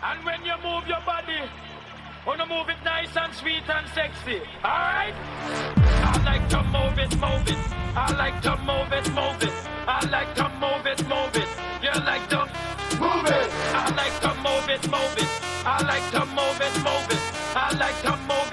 And when you move your body, wanna move it nice and sweet and sexy. Alright? I like to move it, move it. I like to move it, move it. I like to move it, move it. You like to move it. I like to move it, move it. I like to move it, move it. I like to move it.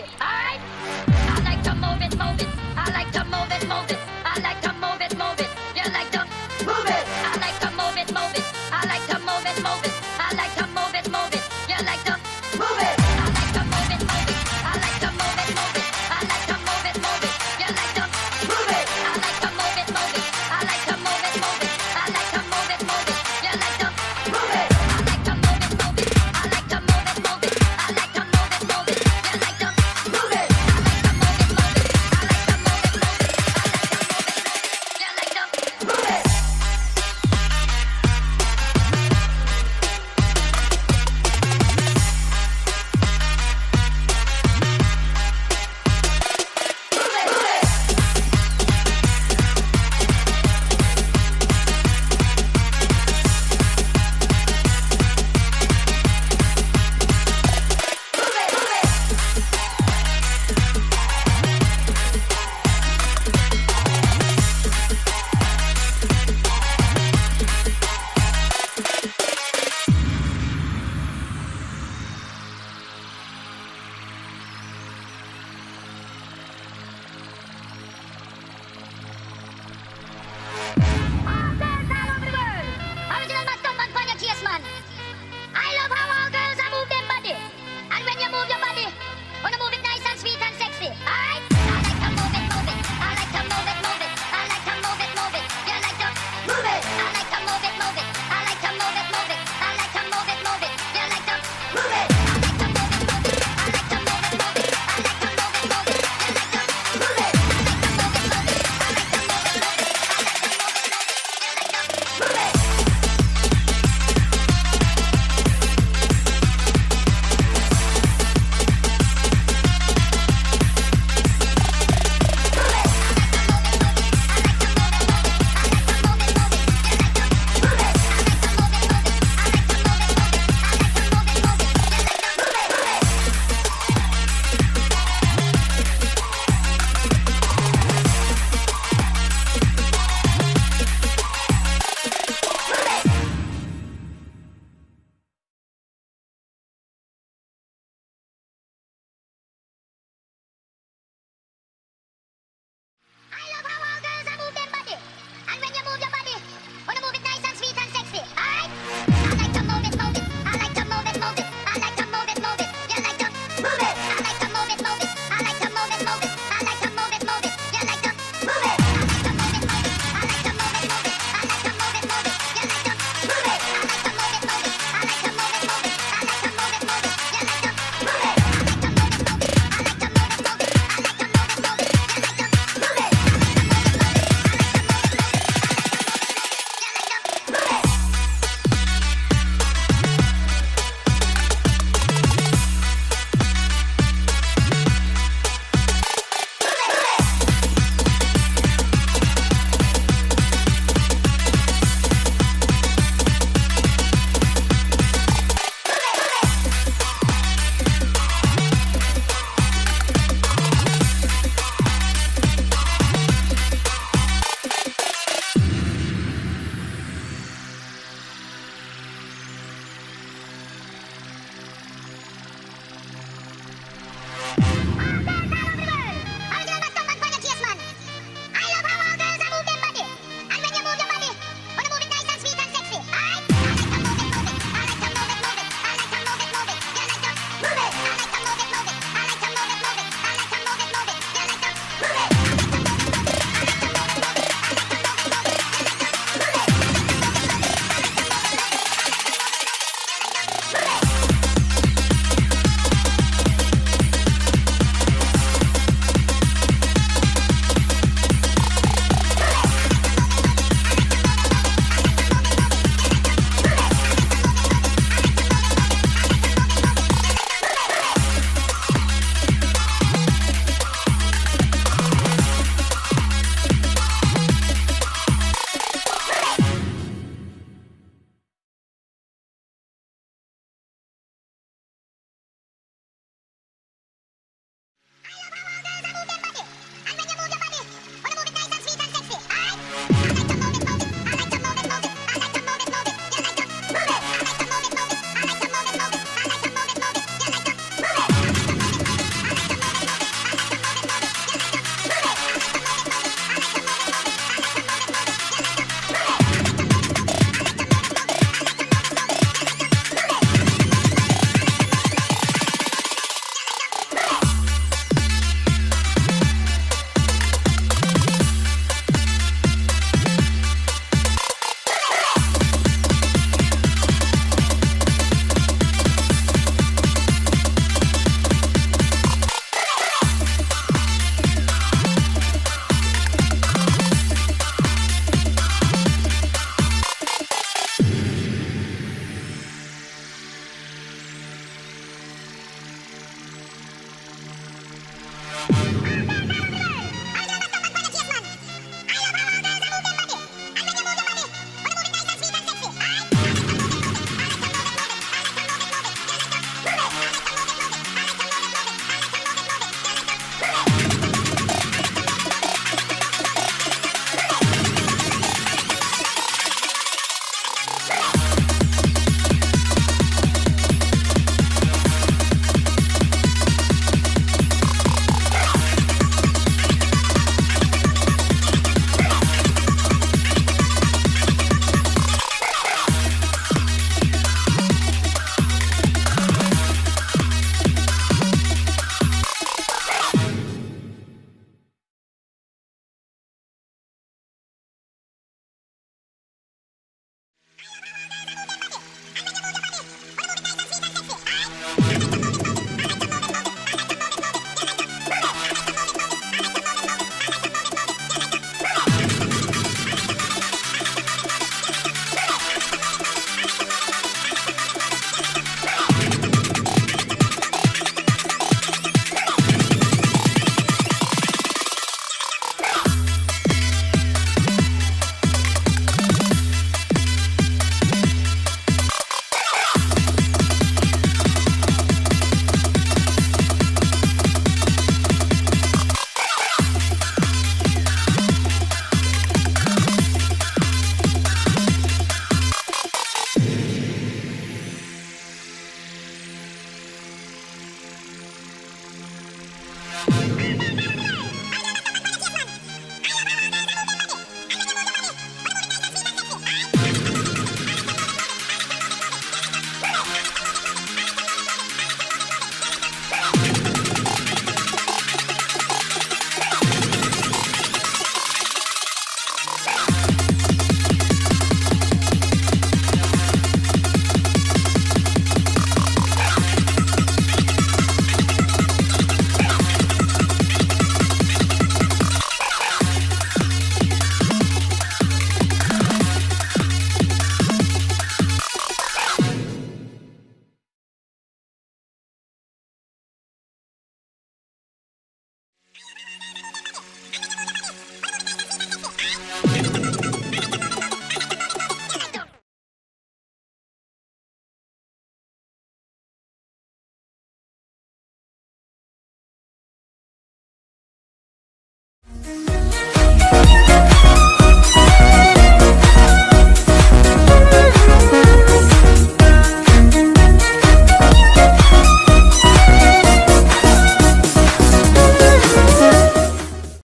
alright? I like to move it, move it.